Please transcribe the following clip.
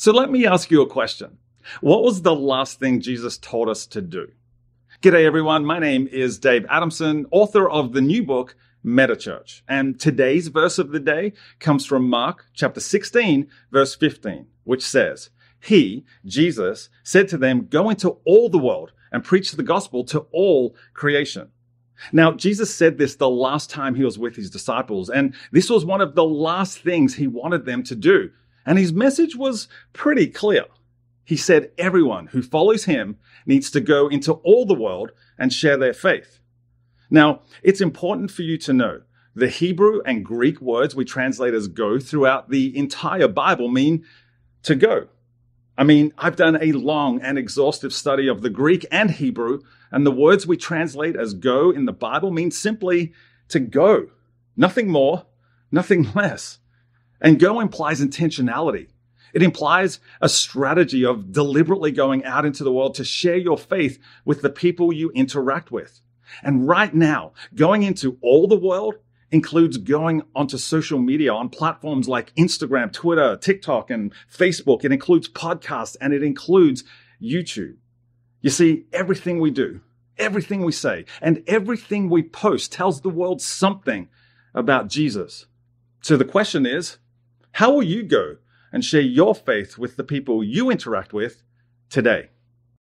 So let me ask you a question. What was the last thing Jesus taught us to do? G'day everyone. My name is Dave Adamson, author of the new book, Meta Church. And today's verse of the day comes from Mark chapter 16, verse 15, which says, He, Jesus, said to them, Go into all the world and preach the gospel to all creation. Now, Jesus said this the last time he was with his disciples, and this was one of the last things he wanted them to do. And his message was pretty clear. He said everyone who follows him needs to go into all the world and share their faith. Now, it's important for you to know the Hebrew and Greek words we translate as go throughout the entire Bible mean to go. I mean, I've done a long and exhaustive study of the Greek and Hebrew, and the words we translate as go in the Bible mean simply to go. Nothing more, nothing less. And go implies intentionality. It implies a strategy of deliberately going out into the world to share your faith with the people you interact with. And right now, going into all the world includes going onto social media on platforms like Instagram, Twitter, TikTok, and Facebook. It includes podcasts and it includes YouTube. You see, everything we do, everything we say, and everything we post tells the world something about Jesus. So the question is, how will you go and share your faith with the people you interact with today?